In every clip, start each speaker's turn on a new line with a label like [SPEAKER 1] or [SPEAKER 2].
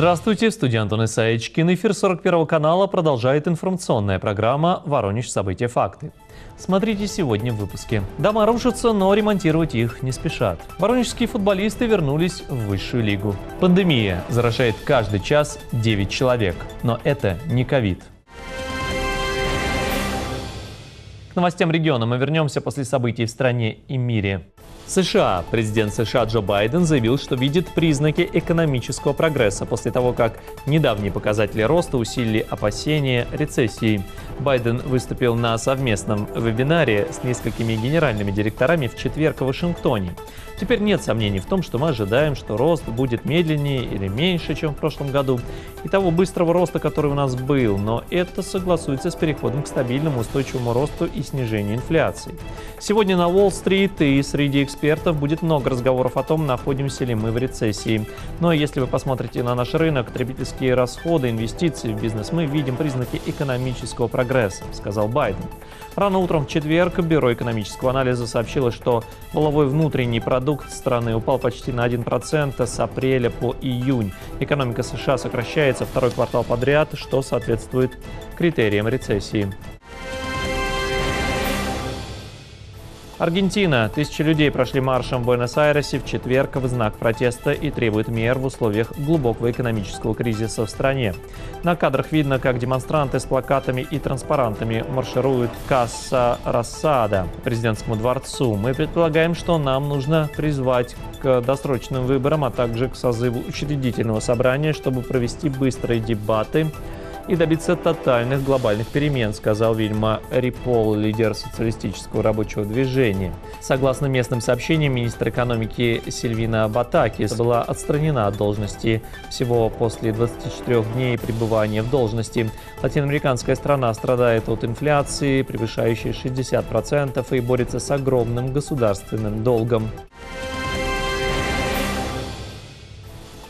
[SPEAKER 1] Здравствуйте, студия Антон Исаичкин. Эфир 41 канала продолжает информационная программа «Воронеж. События. Факты». Смотрите сегодня в выпуске. Дома рушатся, но ремонтировать их не спешат. Воронежские футболисты вернулись в высшую лигу. Пандемия заражает каждый час 9 человек. Но это не ковид. К новостям региона мы вернемся после событий в стране и мире. США. Президент США Джо Байден заявил, что видит признаки экономического прогресса после того, как недавние показатели роста усилили опасения рецессии. Байден выступил на совместном вебинаре с несколькими генеральными директорами в четверг в Вашингтоне. Теперь нет сомнений в том, что мы ожидаем, что рост будет медленнее или меньше, чем в прошлом году, и того быстрого роста, который у нас был, но это согласуется с переходом к стабильному устойчивому росту и снижению инфляции. Сегодня на Уолл-стрит и среди экспертов будет много разговоров о том, находимся ли мы в рецессии. Но если вы посмотрите на наш рынок, потребительские расходы, инвестиции в бизнес, мы видим признаки экономического прогресса, сказал Байден. Рано утром в четверг Бюро экономического анализа сообщило, что воловой внутренний продукт страны упал почти на 1% с апреля по июнь. Экономика США сокращается второй квартал подряд, что соответствует критериям рецессии. Аргентина. Тысячи людей прошли маршем в Буэнос-Айресе в четверг в знак протеста и требуют мер в условиях глубокого экономического кризиса в стране. На кадрах видно, как демонстранты с плакатами и транспарантами маршируют Касса Рассада, президентскому дворцу. Мы предполагаем, что нам нужно призвать к досрочным выборам, а также к созыву учредительного собрания, чтобы провести быстрые дебаты и добиться тотальных глобальных перемен, сказал Вильма Рипол, лидер социалистического рабочего движения. Согласно местным сообщениям, министр экономики Сильвина Батакис была отстранена от должности всего после 24 дней пребывания в должности. Латиноамериканская страна страдает от инфляции, превышающей 60%, и борется с огромным государственным долгом.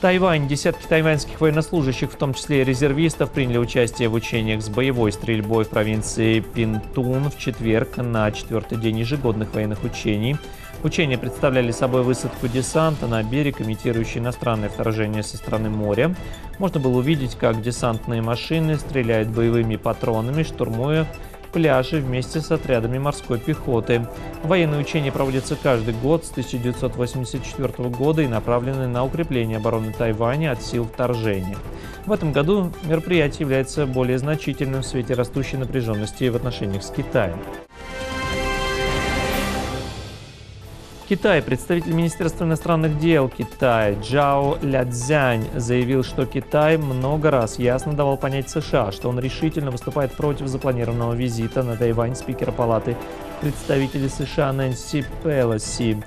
[SPEAKER 1] Тайвань. Десятки тайваньских военнослужащих, в том числе и резервистов, приняли участие в учениях с боевой стрельбой в провинции Пинтун в четверг на четвертый день ежегодных военных учений. Учения представляли собой высадку десанта на берег, имитирующий иностранное вторжение со стороны моря. Можно было увидеть, как десантные машины стреляют боевыми патронами, штурмуя пляжи вместе с отрядами морской пехоты. Военные учения проводятся каждый год с 1984 года и направлены на укрепление обороны Тайваня от сил вторжения. В этом году мероприятие является более значительным в свете растущей напряженности в отношениях с Китаем. Китай. Представитель Министерства иностранных дел Китая Джао Лядзянь заявил, что Китай много раз ясно давал понять США, что он решительно выступает против запланированного визита на Тайвань спикера Палаты представителей США Нэнси Пелоси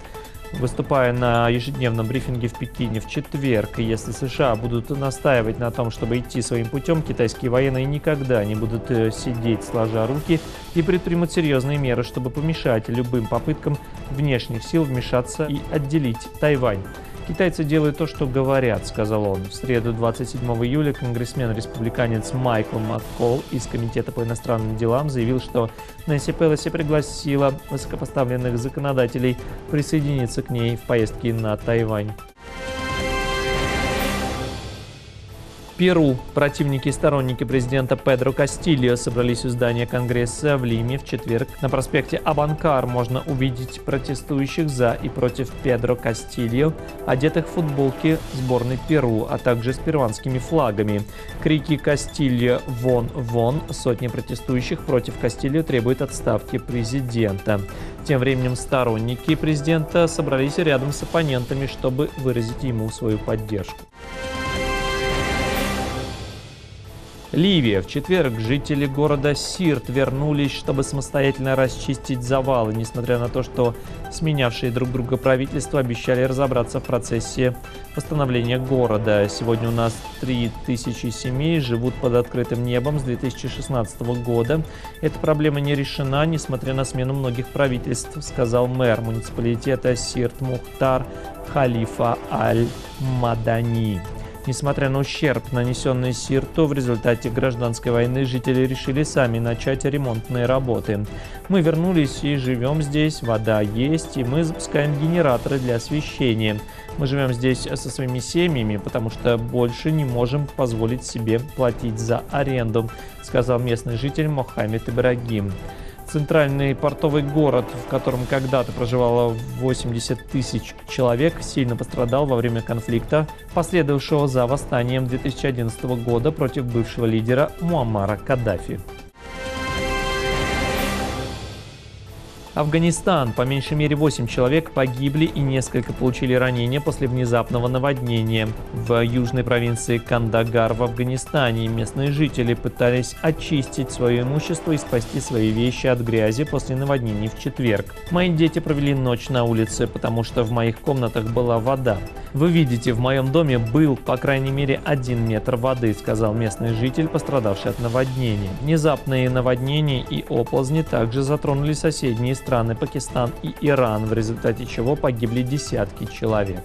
[SPEAKER 1] выступая на ежедневном брифинге в Пекине в четверг. Если США будут настаивать на том, чтобы идти своим путем, китайские военные никогда не будут э, сидеть сложа руки и предпримут серьезные меры, чтобы помешать любым попыткам внешних сил вмешаться и отделить Тайвань. Китайцы делают то, что говорят, сказал он. В среду 27 июля конгрессмен-республиканец Майкл Маккол из Комитета по иностранным делам заявил, что Нэнси Пелоси пригласила высокопоставленных законодателей присоединиться к ней в поездке на Тайвань. Перу. Противники и сторонники президента Педро Кастильо собрались у здания Конгресса в Лиме в четверг. На проспекте Абанкар можно увидеть протестующих за и против Педро Кастильо, одетых в футболки сборной Перу, а также с перуанскими флагами. Крики Кастильо «Вон! Вон!» Сотни протестующих против Кастильо требуют отставки президента. Тем временем сторонники президента собрались рядом с оппонентами, чтобы выразить ему свою поддержку. Ливия. В четверг жители города Сирт вернулись, чтобы самостоятельно расчистить завалы, несмотря на то, что сменявшие друг друга правительства обещали разобраться в процессе восстановления города. Сегодня у нас 3000 семей живут под открытым небом с 2016 года. Эта проблема не решена, несмотря на смену многих правительств, сказал мэр муниципалитета Сирт Мухтар Халифа Аль-Мадани. Несмотря на ущерб, нанесенный Сирту, в результате гражданской войны жители решили сами начать ремонтные работы. Мы вернулись и живем здесь, вода есть, и мы запускаем генераторы для освещения. Мы живем здесь со своими семьями, потому что больше не можем позволить себе платить за аренду, сказал местный житель Мохаммед Ибрагим. Центральный портовый город, в котором когда-то проживало 80 тысяч человек, сильно пострадал во время конфликта, последовавшего за восстанием 2011 года против бывшего лидера Муаммара Каддафи. Афганистан. По меньшей мере 8 человек погибли и несколько получили ранения после внезапного наводнения. В южной провинции Кандагар в Афганистане местные жители пытались очистить свое имущество и спасти свои вещи от грязи после наводнений в четверг. Мои дети провели ночь на улице, потому что в моих комнатах была вода. Вы видите, в моем доме был, по крайней мере, один метр воды, сказал местный житель, пострадавший от наводнения. Внезапные наводнения и оползни также затронули соседние страны Пакистан и Иран, в результате чего погибли десятки человек.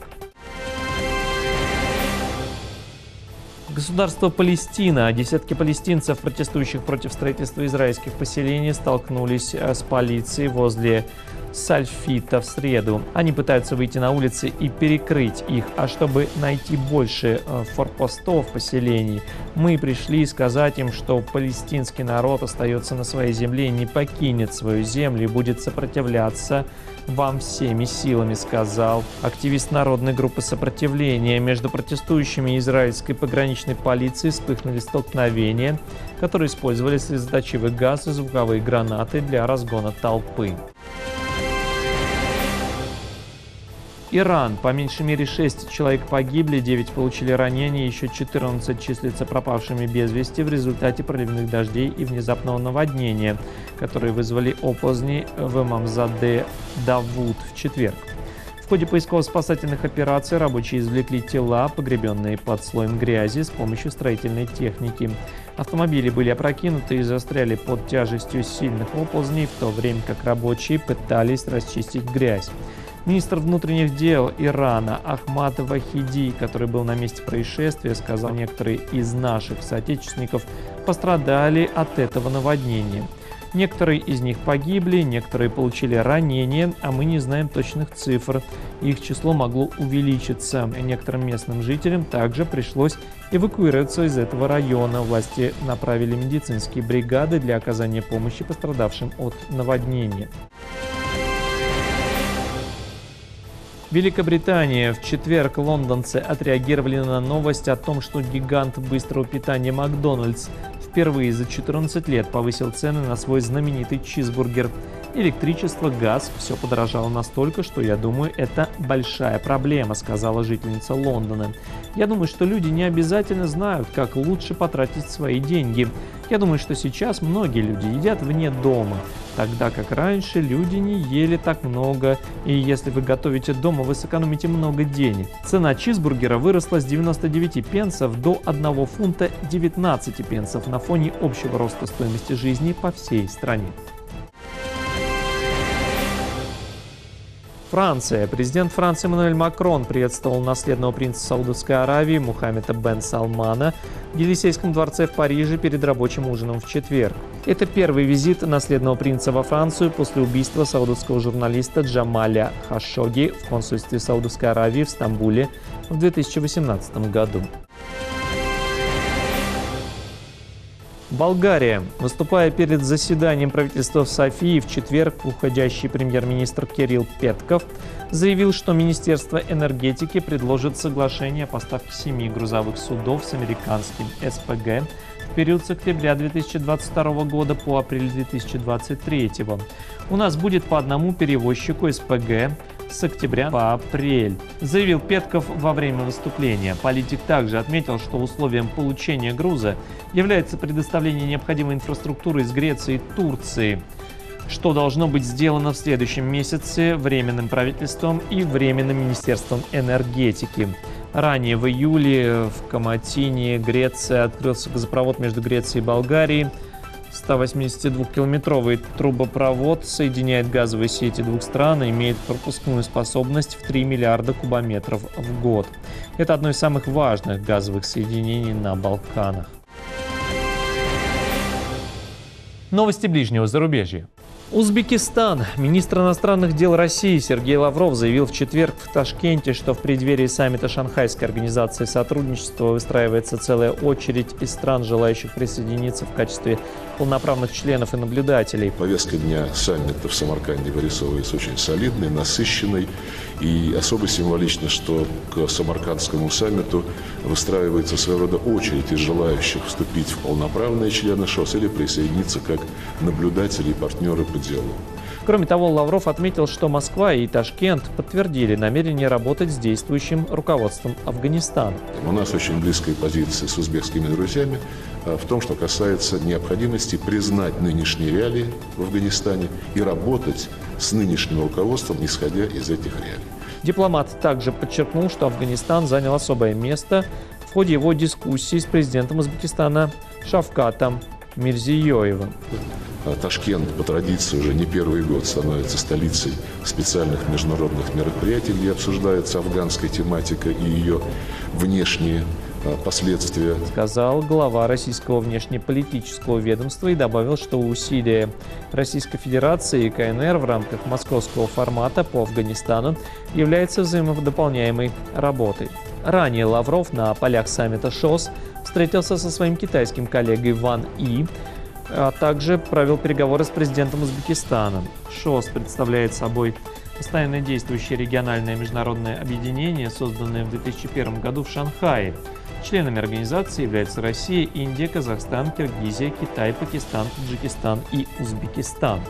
[SPEAKER 1] Государство Палестина. Десятки палестинцев, протестующих против строительства израильских поселений, столкнулись э, с полицией возле Сальфита в среду. Они пытаются выйти на улицы и перекрыть их. А чтобы найти больше э, форпостов поселений, мы пришли сказать им, что палестинский народ остается на своей земле, не покинет свою землю и будет сопротивляться вам всеми силами, сказал активист народной группы сопротивления. Между протестующими и израильской пограничной полицией вспыхнули столкновения, которые использовали слезоточивый газ и звуковые гранаты для разгона толпы. Иран. По меньшей мере 6 человек погибли, 9 получили ранения, еще 14 числятся пропавшими без вести в результате проливных дождей и внезапного наводнения, которые вызвали оползни в Имамзаде Давуд в четверг. В ходе поисково-спасательных операций рабочие извлекли тела, погребенные под слоем грязи с помощью строительной техники. Автомобили были опрокинуты и застряли под тяжестью сильных оползней, в то время как рабочие пытались расчистить грязь. Министр внутренних дел Ирана Ахмад Вахиди, который был на месте происшествия, сказал, некоторые из наших соотечественников пострадали от этого наводнения. Некоторые из них погибли, некоторые получили ранения, а мы не знаем точных цифр. Их число могло увеличиться. Некоторым местным жителям также пришлось эвакуироваться из этого района. Власти направили медицинские бригады для оказания помощи пострадавшим от наводнения. Великобритания. В четверг лондонцы отреагировали на новость о том, что гигант быстрого питания Макдональдс впервые за 14 лет повысил цены на свой знаменитый чизбургер. Электричество, газ, все подорожало настолько, что я думаю, это большая проблема, сказала жительница Лондона. Я думаю, что люди не обязательно знают, как лучше потратить свои деньги. Я думаю, что сейчас многие люди едят вне дома, тогда как раньше люди не ели так много, и если вы готовите дома, вы сэкономите много денег. Цена чизбургера выросла с 99 пенсов до 1 фунта 19 пенсов на фоне общего роста стоимости жизни по всей стране. Франция. Президент Франции Эммануэль Макрон приветствовал наследного принца Саудовской Аравии Мухаммеда бен Салмана в Елисейском дворце в Париже перед рабочим ужином в четверг. Это первый визит наследного принца во Францию после убийства саудовского журналиста Джамаля Хашоги в консульстве Саудовской Аравии в Стамбуле в 2018 году. Болгария. Выступая перед заседанием правительства в Софии в четверг, уходящий премьер-министр Кирилл Петков заявил, что Министерство энергетики предложит соглашение о поставке семи грузовых судов с американским СПГ в период с октября 2022 года по апрель 2023. У нас будет по одному перевозчику СПГ с октября по апрель, заявил Петков во время выступления. Политик также отметил, что условием получения груза является предоставление необходимой инфраструктуры из Греции и Турции что должно быть сделано в следующем месяце Временным правительством и Временным Министерством энергетики. Ранее в июле в Каматине, Греция, открылся газопровод между Грецией и Болгарией. 182-километровый трубопровод соединяет газовые сети двух стран и имеет пропускную способность в 3 миллиарда кубометров в год. Это одно из самых важных газовых соединений на Балканах. Новости ближнего зарубежья. Узбекистан. Министр иностранных дел России Сергей Лавров заявил в четверг в Ташкенте, что в преддверии саммита Шанхайской организации сотрудничества выстраивается целая очередь из стран, желающих присоединиться в качестве полноправных членов и наблюдателей.
[SPEAKER 2] Повестка дня саммита в Самарканде вырисовывается очень солидной, насыщенной. И особо символично, что к Самаркандскому саммиту выстраивается своего рода очередь из желающих вступить в полноправные члены ШОС или присоединиться как наблюдатели и партнеры делу.
[SPEAKER 1] Кроме того, Лавров отметил, что Москва и Ташкент подтвердили намерение работать с действующим руководством Афганистана.
[SPEAKER 2] У нас очень близкая позиция с узбекскими друзьями а, в том, что касается необходимости признать нынешние реалии в Афганистане и работать с нынешним руководством, исходя из этих реалий.
[SPEAKER 1] Дипломат также подчеркнул, что Афганистан занял особое место в ходе его дискуссии с президентом Узбекистана Шавкатом Мирзиёевым.
[SPEAKER 2] А Ташкент по традиции уже не первый год становится столицей специальных международных мероприятий, где обсуждается афганская тематика и ее внешние а, последствия.
[SPEAKER 1] Сказал глава российского внешнеполитического ведомства и добавил, что усилия Российской Федерации и КНР в рамках московского формата по Афганистану являются взаимодополняемой работой. Ранее Лавров на полях саммита ШОС встретился со своим китайским коллегой Ван И, а также провел переговоры с президентом Узбекистана. ШОС представляет собой постоянно действующее региональное международное объединение, созданное в 2001 году в Шанхае. Членами организации являются Россия, Индия, Казахстан, Киргизия, Китай, Пакистан, Таджикистан и Узбекистан.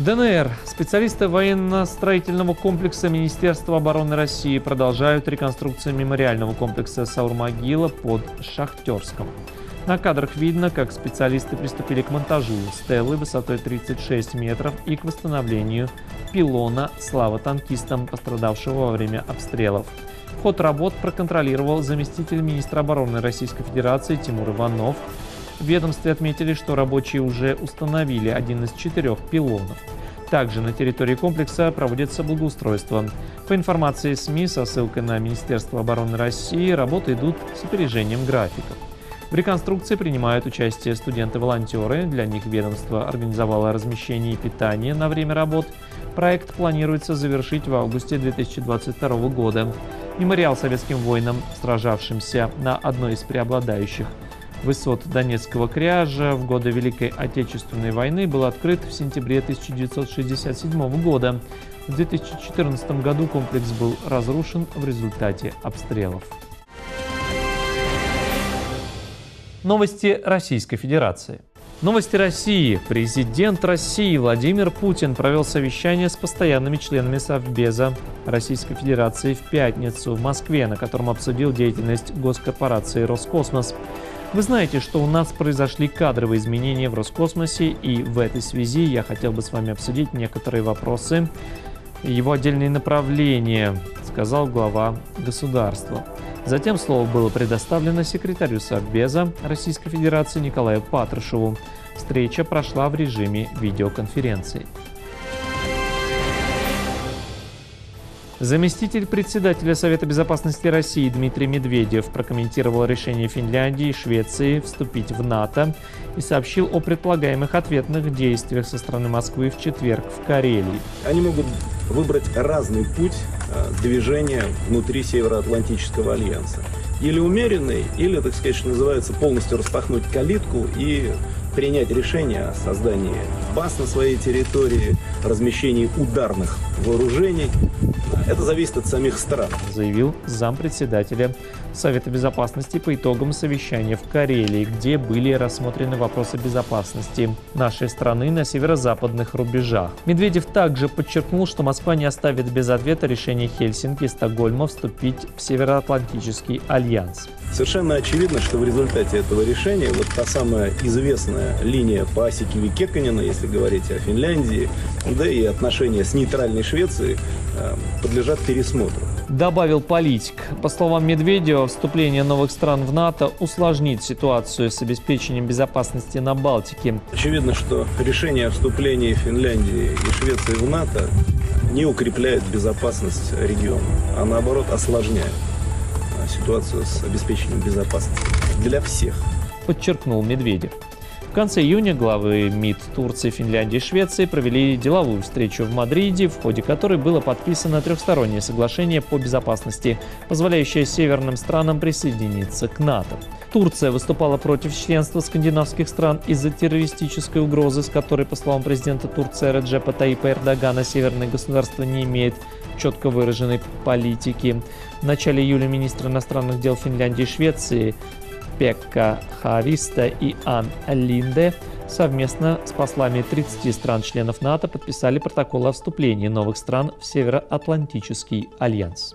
[SPEAKER 1] ДНР. Специалисты военно-строительного комплекса Министерства обороны России продолжают реконструкцию мемориального комплекса Саурмогила под Шахтерском. На кадрах видно, как специалисты приступили к монтажу стелы высотой 36 метров и к восстановлению пилона «Слава танкистам», пострадавшего во время обстрелов. Ход работ проконтролировал заместитель министра обороны Российской Федерации Тимур Иванов, в ведомстве отметили, что рабочие уже установили один из четырех пилонов. Также на территории комплекса проводится благоустройство. По информации СМИ со ссылкой на Министерство обороны России, работы идут с опережением графиков. В реконструкции принимают участие студенты-волонтеры. Для них ведомство организовало размещение и питание на время работ. Проект планируется завершить в августе 2022 года. Мемориал советским воинам, сражавшимся на одной из преобладающих высот Донецкого кряжа в годы Великой Отечественной войны был открыт в сентябре 1967 года. В 2014 году комплекс был разрушен в результате обстрелов. Новости Российской Федерации. Новости России. Президент России Владимир Путин провел совещание с постоянными членами Совбеза Российской Федерации в пятницу в Москве, на котором обсудил деятельность госкорпорации «Роскосмос». Вы знаете, что у нас произошли кадровые изменения в Роскосмосе, и в этой связи я хотел бы с вами обсудить некоторые вопросы его отдельные направления, сказал глава государства. Затем слово было предоставлено секретарю Совбеза Российской Федерации Николаю Патрушеву. Встреча прошла в режиме видеоконференции. Заместитель председателя Совета безопасности России Дмитрий Медведев прокомментировал решение Финляндии и Швеции вступить в НАТО и сообщил о предполагаемых ответных действиях со стороны Москвы в четверг в Карелии.
[SPEAKER 3] Они могут выбрать разный путь э, движения внутри Североатлантического альянса. Или умеренный, или, так сказать, что называется, полностью распахнуть калитку и принять решение о создании баз на своей территории, размещении ударных вооружений. Это зависит от самих стран.
[SPEAKER 1] Заявил зампредседателя Совета Безопасности по итогам совещания в Карелии, где были рассмотрены вопросы безопасности нашей страны на северо-западных рубежах. Медведев также подчеркнул, что Москва не оставит без ответа решение Хельсинки и Стокгольма вступить в Североатлантический альянс.
[SPEAKER 3] Совершенно очевидно, что в результате этого решения вот та самая известная линия по оси Кеканина, если говорить о Финляндии, да и отношения с нейтральной Швецией, э, подлежат пересмотру.
[SPEAKER 1] Добавил политик. По словам Медведева, вступление новых стран в НАТО усложнит ситуацию с обеспечением безопасности на Балтике.
[SPEAKER 3] Очевидно, что решение о вступлении Финляндии и Швеции в НАТО не укрепляет безопасность региона, а наоборот осложняет ситуацию с обеспечением безопасности для всех.
[SPEAKER 1] Подчеркнул Медведев. В конце июня главы МИД Турции, Финляндии и Швеции провели деловую встречу в Мадриде, в ходе которой было подписано трехстороннее соглашение по безопасности, позволяющее северным странам присоединиться к НАТО. Турция выступала против членства скандинавских стран из-за террористической угрозы, с которой, по словам президента Турции Реджепа Таипа Эрдогана, северное государство не имеет четко выраженной политики. В начале июля министр иностранных дел Финляндии и Швеции Пекка Хариста и Ан Линде совместно с послами 30 стран-членов НАТО подписали протокол о вступлении новых стран в Североатлантический альянс.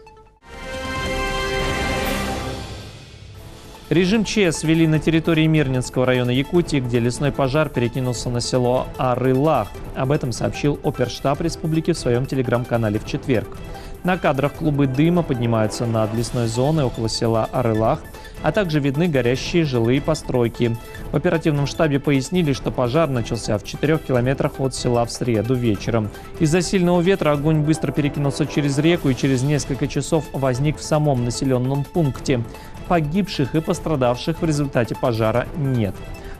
[SPEAKER 1] Режим ЧС ввели на территории Мирнинского района Якутии, где лесной пожар перекинулся на село Арылах. Об этом сообщил оперштаб республики в своем телеграм-канале в четверг. На кадрах клубы дыма поднимаются над лесной зоной около села Арылах, а также видны горящие жилые постройки. В оперативном штабе пояснили, что пожар начался в 4 километрах от села в среду вечером. Из-за сильного ветра огонь быстро перекинулся через реку и через несколько часов возник в самом населенном пункте. Погибших и пострадавших в результате пожара нет.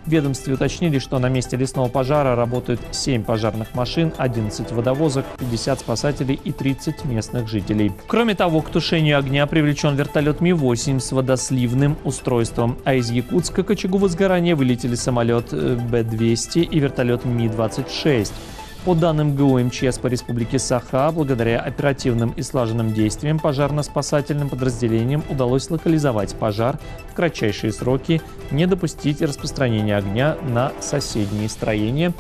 [SPEAKER 1] В ведомстве уточнили, что на месте лесного пожара работают 7 пожарных машин, 11 водовозок, 50 спасателей и 30 местных жителей. Кроме того, к тушению огня привлечен вертолет Ми-8 с водосливным устройством, а из Якутска к очагу возгорания вылетели самолет э, Б-200 и вертолет Ми-26. По данным ГУ МЧС по республике Саха, благодаря оперативным и слаженным действиям пожарно-спасательным подразделениям удалось локализовать пожар в кратчайшие сроки, не допустить распространения огня на соседние строения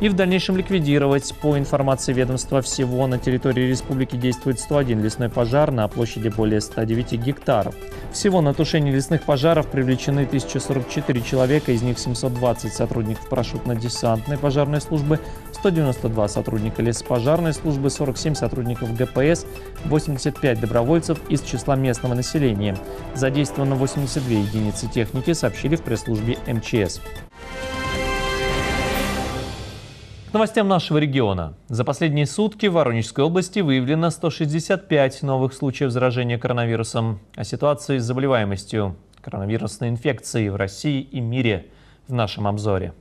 [SPEAKER 1] и в дальнейшем ликвидировать. По информации ведомства, всего на территории республики действует 101 лесной пожар на площади более 109 гектаров. Всего на тушение лесных пожаров привлечены 1044 человека, из них 720 сотрудников парашютно-десантной пожарной службы, 192 сотрудника лесопожарной службы, 47 сотрудников ГПС, 85 добровольцев из числа местного населения. Задействовано 82 единицы техники, сообщили в пресс-службе МЧС. К новостям нашего региона. За последние сутки в Воронежской области выявлено 165 новых случаев заражения коронавирусом. О ситуации с заболеваемостью коронавирусной инфекцией в России и мире в нашем обзоре.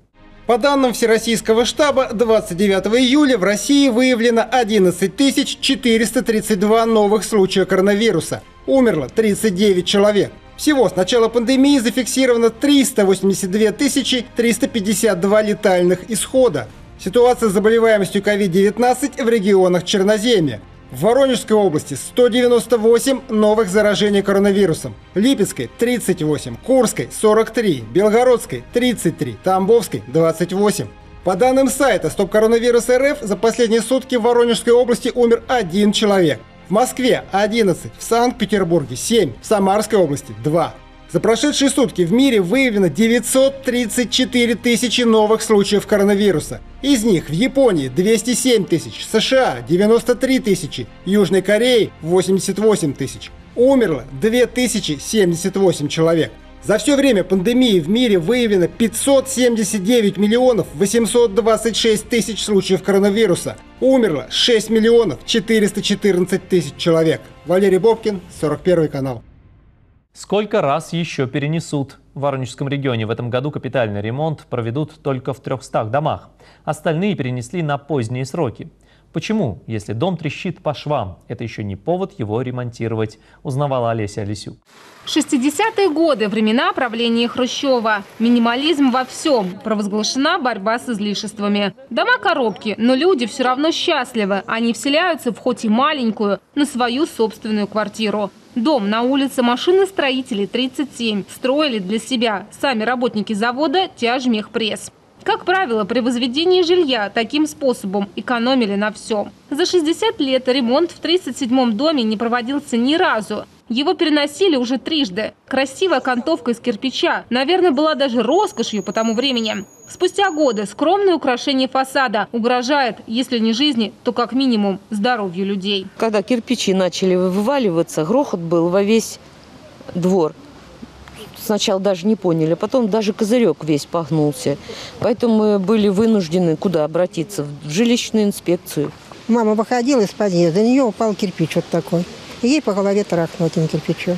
[SPEAKER 4] По данным Всероссийского штаба, 29 июля в России выявлено 11 432 новых случая коронавируса. Умерло 39 человек. Всего с начала пандемии зафиксировано 382 352 летальных исхода. Ситуация с заболеваемостью COVID-19 в регионах Черноземья. В Воронежской области 198 новых заражений коронавирусом. Липецкой 38, Курской 43, Белгородской 33, Тамбовской 28. По данным сайта Стоп Коронавирус РФ, за последние сутки в Воронежской области умер один человек. В Москве 11, в Санкт-Петербурге 7, в Самарской области 2. За прошедшие сутки в мире выявлено 934 тысячи новых случаев коронавируса. Из них в Японии 207 тысяч, США 93 тысячи, Южной Корее 88 тысяч. Умерло 2078 человек. За все время пандемии в мире выявлено 579 миллионов 826 тысяч случаев коронавируса. Умерло 6 миллионов 414 тысяч человек. Валерий Бобкин, 41 канал.
[SPEAKER 1] Сколько раз еще перенесут? В Воронежском регионе в этом году капитальный ремонт проведут только в 300 домах. Остальные перенесли на поздние сроки. Почему, если дом трещит по швам, это еще не повод его ремонтировать, узнавала Олеся Олесюк.
[SPEAKER 5] 60-е годы, времена правления Хрущева. Минимализм во всем. Провозглашена борьба с излишествами. Дома коробки, но люди все равно счастливы. Они вселяются в хоть и маленькую, но свою собственную квартиру. Дом на улице машиностроителей 37 строили для себя сами работники завода «Тяжмехпресс». Как правило, при возведении жилья таким способом экономили на всем. За 60 лет ремонт в 37-м доме не проводился ни разу. Его переносили уже трижды. Красивая окантовка из кирпича, наверное, была даже роскошью по тому времени. Спустя годы скромное украшение фасада угрожает, если не жизни, то как минимум здоровью людей.
[SPEAKER 6] Когда кирпичи начали вываливаться, грохот был во весь двор. Сначала даже не поняли, потом даже козырек весь погнулся. Поэтому мы были вынуждены куда обратиться? В жилищную инспекцию.
[SPEAKER 7] Мама выходила из подъезда, на нее упал кирпич вот такой. И ей по голове трахнул этим кирпичом.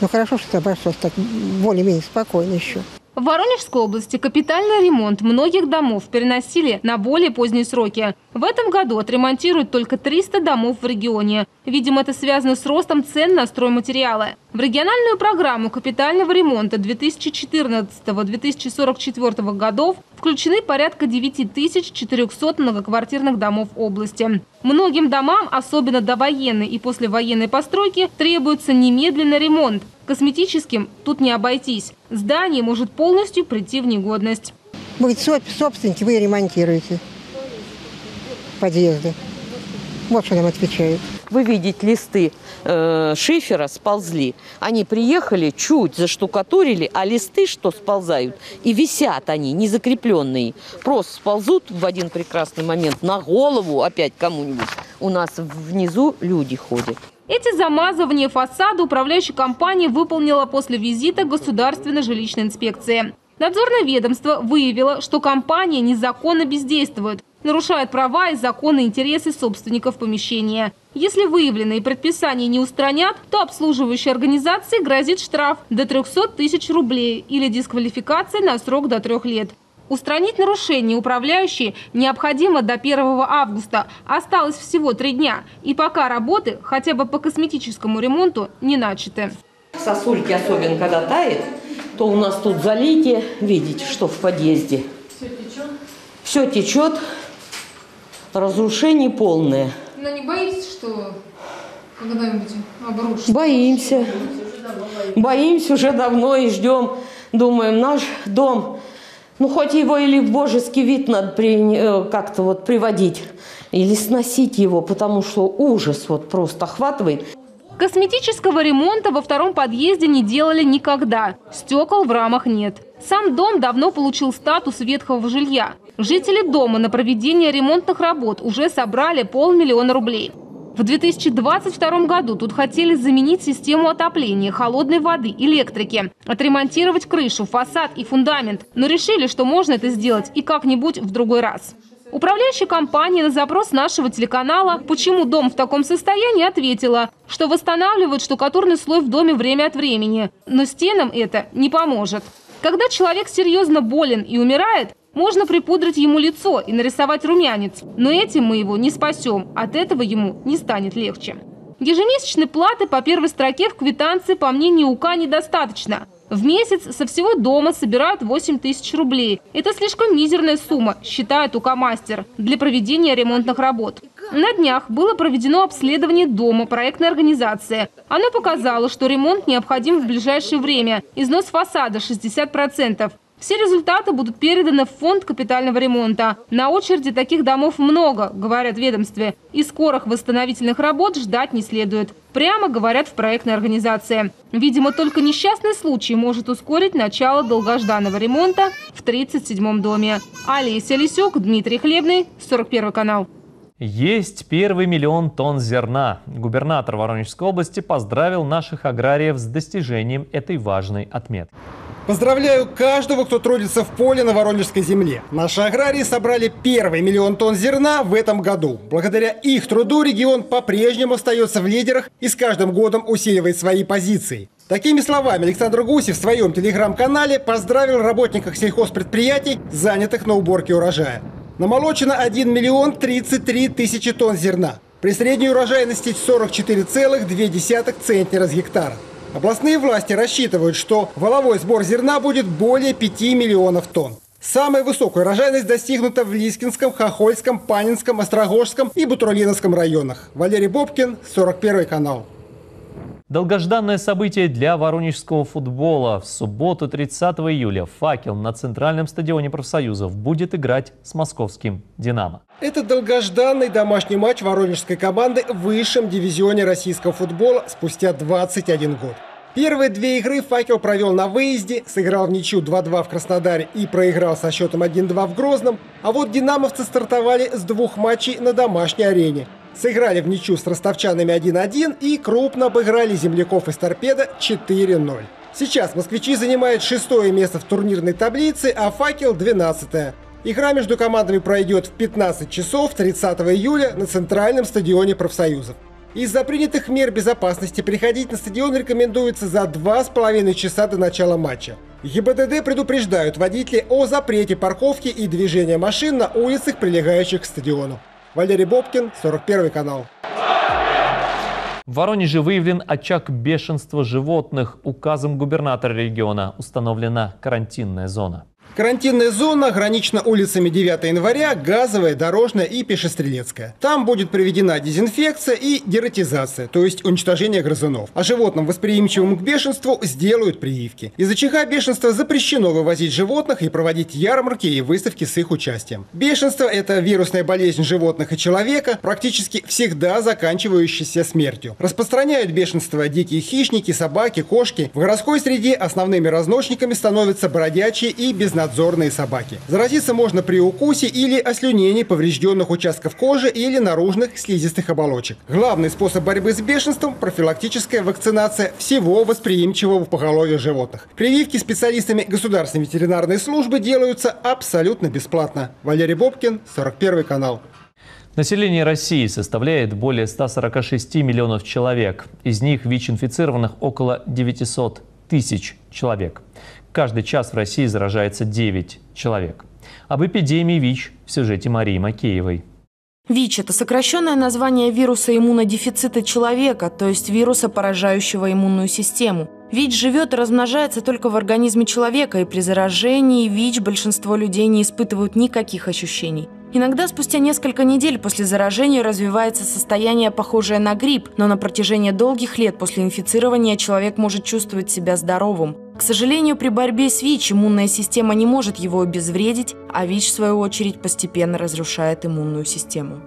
[SPEAKER 7] Ну хорошо, что обошлось так более-менее спокойно еще.
[SPEAKER 5] В Воронежской области капитальный ремонт многих домов переносили на более поздние сроки. В этом году отремонтируют только 300 домов в регионе. Видимо, это связано с ростом цен на стройматериалы. В региональную программу капитального ремонта 2014-2044 годов включены порядка 9400 многоквартирных домов области. Многим домам, особенно довоенной и послевоенной постройки, требуется немедленный ремонт. Косметическим тут не обойтись. Здание может полностью прийти в негодность.
[SPEAKER 7] Будет собственники, вы ремонтируете подъезды. Вот что нам отвечают.
[SPEAKER 6] Вы видите, листы э, шифера сползли. Они приехали, чуть заштукатурили, а листы, что сползают, и висят они, не закрепленные, просто сползут в один прекрасный момент на голову опять кому-нибудь. У нас внизу люди ходят.
[SPEAKER 5] Эти замазывания фасада управляющая компания выполнила после визита Государственной жилищной инспекции. Надзорное ведомство выявило, что компания незаконно бездействует, нарушает права и законные интересы собственников помещения. Если выявленные предписания не устранят, то обслуживающей организации грозит штраф до 300 тысяч рублей или дисквалификация на срок до трех лет. Устранить нарушение управляющие необходимо до 1 августа. Осталось всего три дня. И пока работы, хотя бы по косметическому ремонту, не начаты.
[SPEAKER 6] Сосульки, особенно когда тает, то у нас тут залитие. Видите, что в подъезде. Все течет? Все течет. Разрушение полное.
[SPEAKER 5] Но не боитесь, что когда-нибудь обрушится?
[SPEAKER 6] Боимся. Боимся уже давно и ждем. Думаем, наш дом, ну хоть его или в божеский вид надо при, э, как-то вот приводить, или сносить его, потому что ужас вот просто охватывает.
[SPEAKER 5] Косметического ремонта во втором подъезде не делали никогда. Стекол в рамах нет. Сам дом давно получил статус ветхого жилья. Жители дома на проведение ремонтных работ уже собрали полмиллиона рублей. В 2022 году тут хотели заменить систему отопления, холодной воды, электрики, отремонтировать крышу, фасад и фундамент, но решили, что можно это сделать и как-нибудь в другой раз. Управляющая компания на запрос нашего телеканала «Почему дом в таком состоянии?» ответила, что восстанавливают штукатурный слой в доме время от времени, но стенам это не поможет. Когда человек серьезно болен и умирает, можно припудрить ему лицо и нарисовать румянец, но этим мы его не спасем, от этого ему не станет легче. Ежемесячной платы по первой строке в квитанции, по мнению УК, недостаточно. В месяц со всего дома собирают 8 тысяч рублей. Это слишком мизерная сумма, считает УК-мастер, для проведения ремонтных работ. На днях было проведено обследование дома проектной организации. Оно показало, что ремонт необходим в ближайшее время. Износ фасада 60%. Все результаты будут переданы в фонд капитального ремонта. На очереди таких домов много, говорят в ведомстве. И скорых восстановительных работ ждать не следует. Прямо говорят в проектной организации. Видимо, только несчастный случай может ускорить начало долгожданного ремонта в 37-м доме. Олеся Лисюк, Дмитрий Хлебный, 41 канал.
[SPEAKER 1] Есть первый миллион тонн зерна. Губернатор Воронежской области поздравил наших аграриев с достижением этой важной отметки.
[SPEAKER 4] Поздравляю каждого, кто трудится в поле на Воронежской земле. Наши аграрии собрали первый миллион тонн зерна в этом году. Благодаря их труду регион по-прежнему остается в лидерах и с каждым годом усиливает свои позиции. Такими словами Александр Гусев в своем телеграм-канале поздравил работников сельхозпредприятий, занятых на уборке урожая. Намолочено 1 миллион 33 тысячи тонн зерна. При средней урожайности 44,2 центнера с гектара. Областные власти рассчитывают, что воловой сбор зерна будет более 5 миллионов тонн. Самая высокая урожайность достигнута в Лискинском, Хохольском, Панинском, Острогожском и Бутурлиновском районах. Валерий Бобкин, 41 канал.
[SPEAKER 1] Долгожданное событие для воронежского футбола. В субботу 30 июля «Факел» на центральном стадионе профсоюзов будет играть с московским «Динамо».
[SPEAKER 4] Это долгожданный домашний матч воронежской команды в высшем дивизионе российского футбола спустя 21 год. Первые две игры «Факел» провел на выезде, сыграл в ничью 2-2 в Краснодаре и проиграл со счетом 1-2 в Грозном. А вот «Динамовцы» стартовали с двух матчей на домашней арене – Сыграли в ничью с ростовчанами 1-1 и крупно обыграли земляков из торпеда 4-0. Сейчас москвичи занимают шестое место в турнирной таблице, а «Факел» – 12 -е. Игра между командами пройдет в 15 часов 30 июля на центральном стадионе профсоюзов. Из-за принятых мер безопасности приходить на стадион рекомендуется за 2,5 часа до начала матча. ГИБДД предупреждают водителей о запрете парковки и движения машин на улицах, прилегающих к стадиону. Валерий Бобкин, 41 канал.
[SPEAKER 1] В Воронеже выявлен очаг бешенства животных. Указом губернатора региона установлена карантинная зона.
[SPEAKER 4] Карантинная зона ограничена улицами 9 января, Газовая, Дорожная и Пешестрелецкая. Там будет проведена дезинфекция и дератизация, то есть уничтожение грызунов. А животным, восприимчивым к бешенству, сделают прививки. Из очага бешенства запрещено вывозить животных и проводить ярмарки и выставки с их участием. Бешенство – это вирусная болезнь животных и человека, практически всегда заканчивающаяся смертью. Распространяют бешенство дикие хищники, собаки, кошки. В городской среде основными разносчиками становятся бродячие и безнадежные надзорные собаки. Заразиться можно при укусе или ослюнении поврежденных участков кожи или наружных слизистых оболочек. Главный способ борьбы с бешенством – профилактическая вакцинация всего восприимчивого поголовья животных. Прививки специалистами Государственной ветеринарной службы делаются абсолютно бесплатно. Валерий Бобкин, 41 канал.
[SPEAKER 1] Население России составляет более 146 миллионов человек. Из них ВИЧ-инфицированных около 900 тысяч человек. Каждый час в России заражается 9 человек. Об эпидемии ВИЧ в сюжете Марии Макеевой.
[SPEAKER 8] ВИЧ – это сокращенное название вируса иммунодефицита человека, то есть вируса, поражающего иммунную систему. ВИЧ живет и размножается только в организме человека, и при заражении ВИЧ большинство людей не испытывают никаких ощущений. Иногда спустя несколько недель после заражения развивается состояние, похожее на грипп, но на протяжении долгих лет после инфицирования человек может чувствовать себя здоровым. К сожалению, при борьбе с ВИЧ иммунная система не может его обезвредить, а ВИЧ, в свою очередь, постепенно разрушает иммунную систему.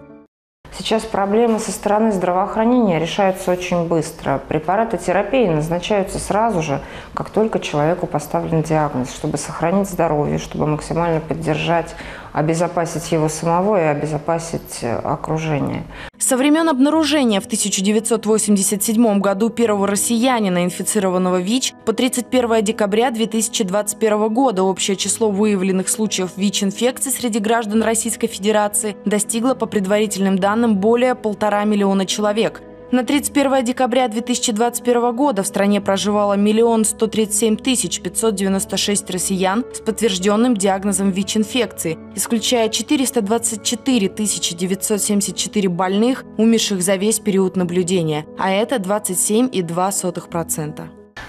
[SPEAKER 9] Сейчас проблемы со стороны здравоохранения решаются очень быстро. Препараты терапии назначаются сразу же, как только человеку поставлен диагноз, чтобы сохранить здоровье, чтобы максимально поддержать обезопасить его самого и обезопасить э, окружение.
[SPEAKER 8] Со времен обнаружения в 1987 году первого россиянина, инфицированного ВИЧ, по 31 декабря 2021 года общее число выявленных случаев ВИЧ-инфекции среди граждан Российской Федерации достигло, по предварительным данным, более полтора миллиона человек – на 31 декабря 2021 года в стране проживало миллион сто тридцать семь тысяч пятьсот девяносто шесть россиян с подтвержденным диагнозом ВИЧ-инфекции, исключая 424 тысячи 974 больных, умерших за весь период наблюдения, а это 27,2%.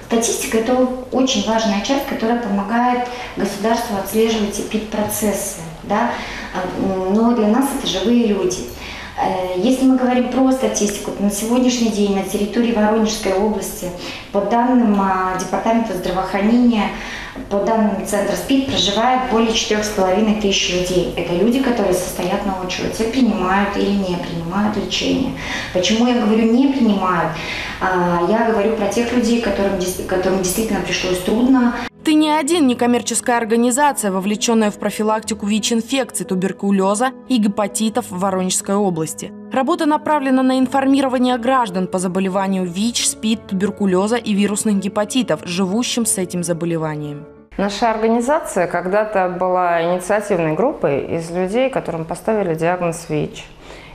[SPEAKER 10] Статистика – это очень важная часть, которая помогает государству отслеживать эпид-процессы. Да? Но для нас это живые люди – если мы говорим про статистику, то на сегодняшний день на территории Воронежской области, по данным а, Департамента здравоохранения, по данным Центра СПИД, проживает более 4,5 тысяч людей. Это люди, которые состоят на учете, принимают или не принимают лечение. Почему я говорю не принимают? А, я говорю про тех людей, которым, которым действительно пришлось трудно.
[SPEAKER 8] Ты не один некоммерческая организация, вовлеченная в профилактику ВИЧ-инфекций, туберкулеза и гепатитов в Воронежской области. Работа направлена на информирование граждан по заболеванию ВИЧ, СПИД, туберкулеза и вирусных гепатитов, живущим с этим заболеванием.
[SPEAKER 9] Наша организация когда-то была инициативной группой из людей, которым поставили диагноз ВИЧ.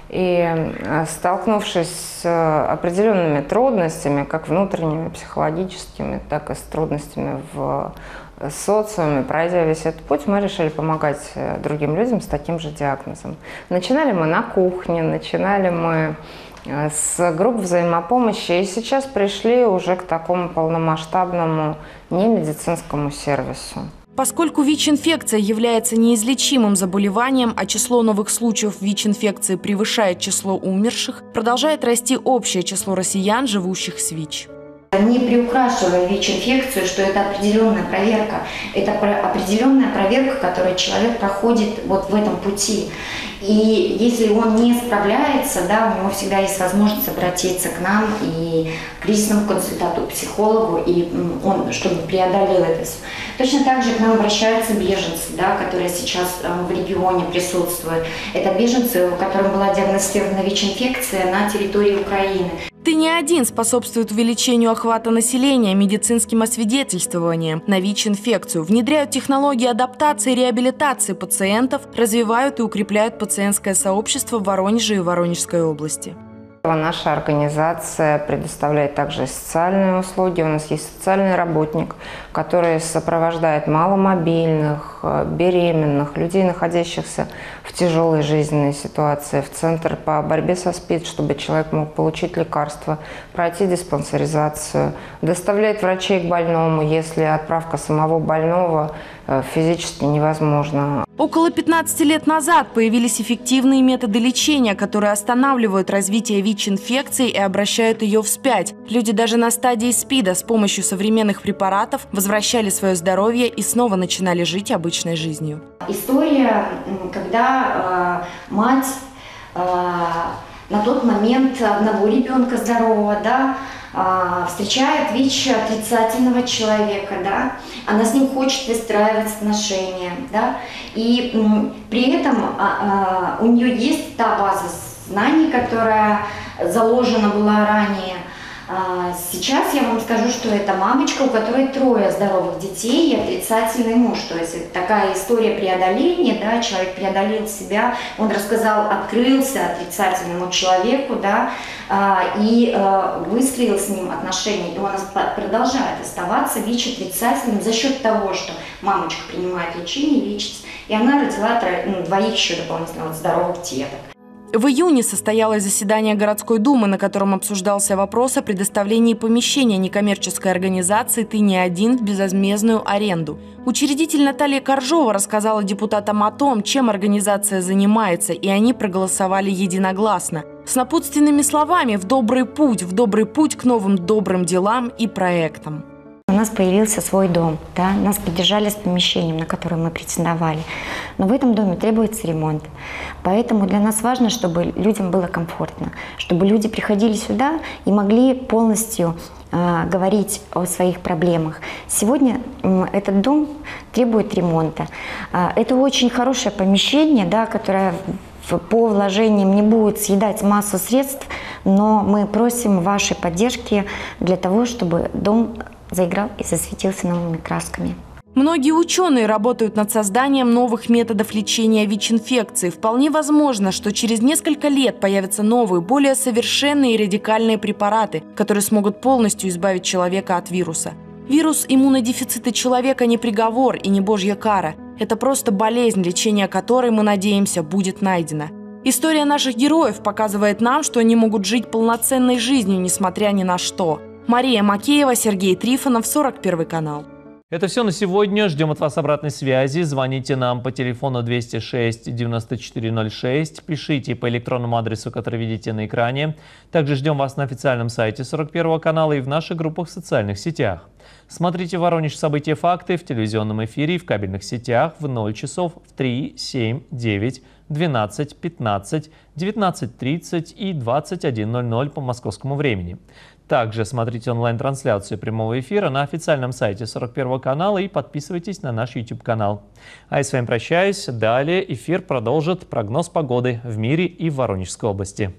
[SPEAKER 9] И э, столкнувшись с э, определенными трудностями, как внутренними, психологическими, так и с трудностями в э, социуме, пройдя весь этот путь, мы решили помогать другим людям с таким же диагнозом. Начинали мы на кухне, начинали мы с групп взаимопомощи, и сейчас пришли уже к такому полномасштабному немедицинскому сервису.
[SPEAKER 8] Поскольку ВИЧ-инфекция является неизлечимым заболеванием, а число новых случаев ВИЧ-инфекции превышает число умерших, продолжает расти общее число россиян, живущих с ВИЧ.
[SPEAKER 10] Не приукрашивая ВИЧ-инфекцию, что это определенная проверка. Это определенная проверка, которую человек проходит вот в этом пути. И если он не справляется, да, у него всегда есть возможность обратиться к нам и к кризисному консультанту, психологу, и он, чтобы преодолел это все. Точно так же к нам обращаются беженцы, да, которые сейчас э, в регионе присутствуют. Это беженцы, у которых была диагностирована ВИЧ-инфекция на территории Украины.
[SPEAKER 8] Ты не один способствует увеличению охвата населения медицинским освидетельствованием на ВИЧ-инфекцию, внедряют технологии адаптации и реабилитации пациентов, развивают и укрепляют пациентское сообщество в Воронеже и Воронежской области.
[SPEAKER 9] Наша организация предоставляет также социальные услуги. У нас есть социальный работник, который сопровождает маломобильных, э, беременных, людей, находящихся в тяжелой жизненной ситуации, в Центр по борьбе со СПИД, чтобы человек мог получить лекарства, пройти диспансеризацию, доставляет врачей к больному, если отправка самого больного физически невозможно.
[SPEAKER 8] Около 15 лет назад появились эффективные методы лечения, которые останавливают развитие ВИЧ-инфекции и обращают ее вспять. Люди даже на стадии СПИДа с помощью современных препаратов возвращали свое здоровье и снова начинали жить обычной жизнью.
[SPEAKER 10] История, когда э, мать э, на тот момент одного ребенка здорового, да, встречает ВИЧ отрицательного человека, да, она с ним хочет выстраивать отношения, да, и при этом а, а, у нее есть та база знаний, которая заложена была ранее, а, сейчас я вам скажу, что это мамочка, у которой трое здоровых детей и отрицательный муж. То есть такая история преодоления, да, человек преодолел себя, он рассказал, открылся отрицательному человеку, да, а, и а, выстроил с ним отношения. И он продолжает оставаться ВИЧ-отрицательным за счет того, что мамочка принимает лечение, лечится, и она родила ну, двоих еще дополнительно здоровых деток.
[SPEAKER 8] В июне состоялось заседание городской думы, на котором обсуждался вопрос о предоставлении помещения некоммерческой организации «Ты не один» в безвозмездную аренду. Учредитель Наталья Коржова рассказала депутатам о том, чем организация занимается, и они проголосовали единогласно. С напутственными словами «в добрый путь», «в добрый путь к новым добрым делам и проектам»
[SPEAKER 10] нас появился свой дом, да, нас поддержали с помещением, на которое мы претендовали. Но в этом доме требуется ремонт. Поэтому для нас важно, чтобы людям было комфортно, чтобы люди приходили сюда и могли полностью э, говорить о своих проблемах. Сегодня этот дом требует ремонта. Э, это очень хорошее помещение, да, которое по вложениям не будет съедать массу средств, но мы просим вашей поддержки для того, чтобы дом заиграл и засветился новыми красками.
[SPEAKER 8] Многие ученые работают над созданием новых методов лечения ВИЧ-инфекции. Вполне возможно, что через несколько лет появятся новые, более совершенные и радикальные препараты, которые смогут полностью избавить человека от вируса. Вирус иммунодефицита человека не приговор и не божья кара. Это просто болезнь, лечение которой, мы надеемся, будет найдено. История наших героев показывает нам, что они могут жить полноценной жизнью, несмотря ни на что. Мария Макеева, Сергей Трифонов, 41 канал.
[SPEAKER 1] Это все на сегодня. Ждем от вас обратной связи. Звоните нам по телефону 206 9406. Пишите по электронному адресу, который видите на экране. Также ждем вас на официальном сайте 41 канала и в наших группах в социальных сетях. Смотрите «Воронеж. События. Факты» в телевизионном эфире и в кабельных сетях в 0 часов, в 3, 7, 9, 12, 15, 19.30 и 21.00 по московскому времени. Также смотрите онлайн-трансляцию прямого эфира на официальном сайте 41 канала и подписывайтесь на наш YouTube-канал. А я с вами прощаюсь. Далее эфир продолжит прогноз погоды в мире и в Воронежской области.